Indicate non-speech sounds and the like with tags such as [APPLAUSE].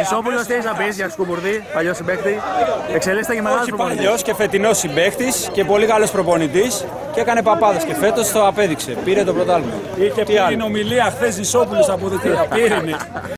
Χρυσόπουλος τι έχει να πει για Σκουμπουρδί, παλιός συμπέχτη. Εξελίσσεται και μεγάλος Όχι παλιός και φετινός συμπέχτη και πολύ καλός προπονητής και έκανε παπάδες. Και φέτος το απέδειξε. Πήρε το πρωτάθλημα. Είχε πει την ομιλία χθες Ισόπουλο από δικαιοσύνη. [LAUGHS]